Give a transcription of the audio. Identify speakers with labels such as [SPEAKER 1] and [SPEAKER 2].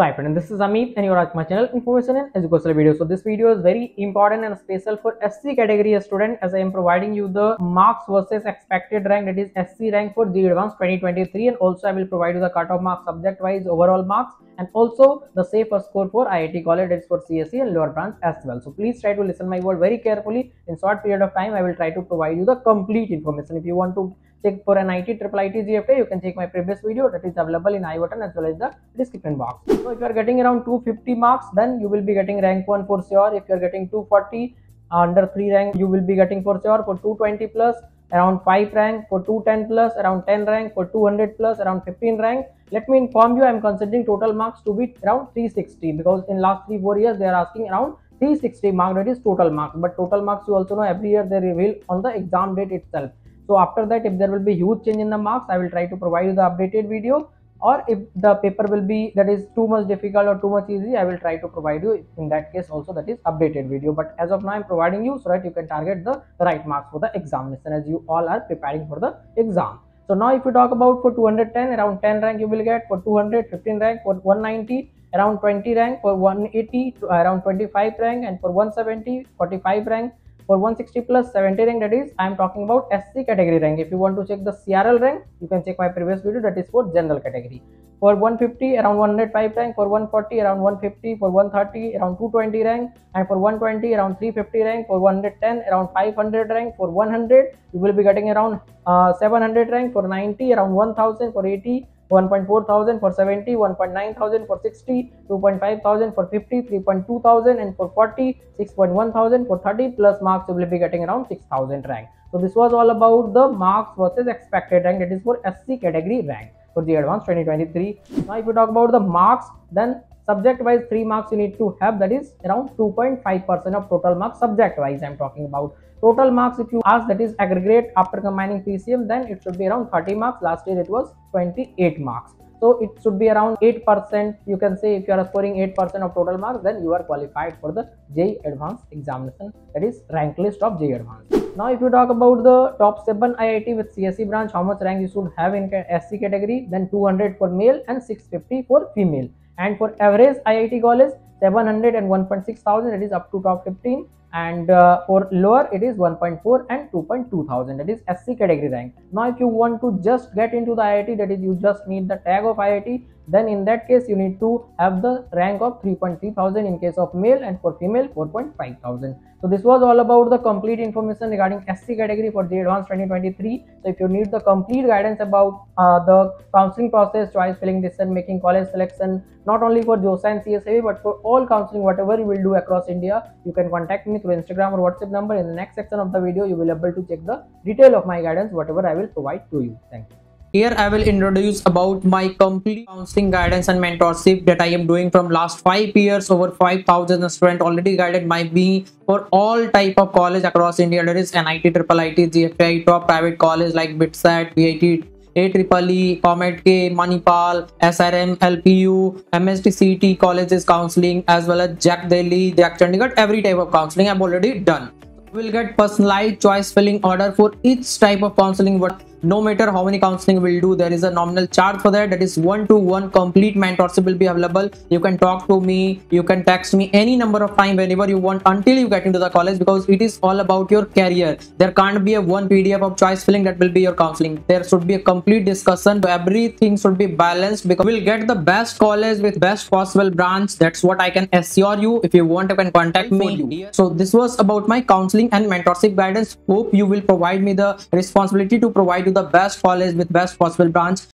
[SPEAKER 1] Hi friend, this is Amit and you are at my channel Information and Educational Video. So this video is very important and special for SC category student as I am providing you the marks versus expected rank that is SC rank for JEE Advanced 2023 and also I will provide you the cutoff marks subject wise overall marks and also the safe score for IIT college that is for CSE and lower branch as well. So please try to listen my word very carefully. In short period of time I will try to provide you the complete information. If you want to check for NIT triple IT GFTI, you can check my previous video. That is available in I button as well as the description box. So if you are getting around 250 marks, then you will be getting rank 1 for sure. If you are getting 240 uh, under 3 rank, you will be getting for sure. For 220 plus around 5 rank. For 210 plus around 10 rank. For 200 plus around 15 rank. Let me inform you i am considering total marks to be around 360 because in last 3 4 years they are asking around 360 mark. That is total marks. But total marks you also know every year they reveal on the exam date itself so after that if there will be huge change in the marks i will try to provide you the updated video. Or if the paper will be that is too much difficult or too much easy i will try to provide you. In that case also that is updated video. But as of now i'm providing you so that you can target the right marks for the examination as you all are preparing for the exam. So now if you talk about for 210 around 10 rank you will get. For 200 15 rank. For 190 around 20 rank. For 180 around 25 rank. And for 170 45 rank for 160 plus 70 rank that is i am talking about sc category rank. If you want to check the crl rank you can check my previous video that is for general category. For 150 around 105 rank for 140 around 150 for 130 around 220 rank and for 120 around 350 rank for 110 around 500 rank for 100 you will be getting around uh, 700 rank for 90 around 1000 for 80 1.4 thousand for 70 1.9 thousand for 60 2.5 thousand for 50 3.2 thousand and for 40 6.1 thousand for 30 plus marks you will be getting around 6000 rank. So this was all about the marks versus expected rank. That is for sc category rank. For the advanced 2023 now if you talk about the marks then subject wise 3 marks you need to have that is around 2.5 percent of total marks subject wise i'm talking about. Total marks if you ask that is aggregate after combining pcm then it should be around 30 marks. Last year it was 28 marks. So it should be around 8 percent. You can say if you are scoring 8 percent of total marks then you are qualified for the JEE advanced examination that is rank list of JEE advanced. Now if you talk about the top 7 iit with cse branch how much rank you should have in sc category then 200 for male and 650 for female and for average iit college 700 and 1.6 thousand that is up to top 15 and uh, for lower it is 1.4 and 2.2 thousand that is SC category rank. Now if you want to just get into the IIT that is you just need the tag of IIT then in that case you need to have the rank of 3.3 thousand in case of male and for female 4.5 thousand. So this was all about the complete information regarding SC category for the Advanced 2023. So if you need the complete guidance about uh, the counseling process, choice filling, decision making, college selection, not only for JoSAA and CSAB but for all counseling whatever you will do across India, you can contact me through Instagram or WhatsApp number. In the next section of the video, you will be able to check the detail of my guidance, whatever I will provide to you. Thank you. Here I will introduce about my complete counseling guidance and mentorship that I am doing from last 5 years over 5000 students already guided my me for all type of college across India that is NIT, Triple IT, GFTI, top private college like BITSAT, VIT, AEEE, COMEDK, Manipal, SRM, LPU, MHT CET colleges counseling as well as JAC Delhi, JAC Chandigarh, every type of counseling I've already done. We'll get personalized choice filling order for each type of counseling no matter how many counseling will do there is a nominal charge for that. That is one to one complete mentorship will be available. You can talk to me you can text me any number of time whenever you want until you get into the college because it is all about your career. There can't be a one pdf of choice filling that will be your counseling. There should be a complete discussion. Everything should be balanced because we'll get the best college with best possible branch. That's what i can assure you. If you want you can contact me. So this was about my counseling and mentorship guidance. Hope you will provide me the responsibility to provide to the best college with best possible branch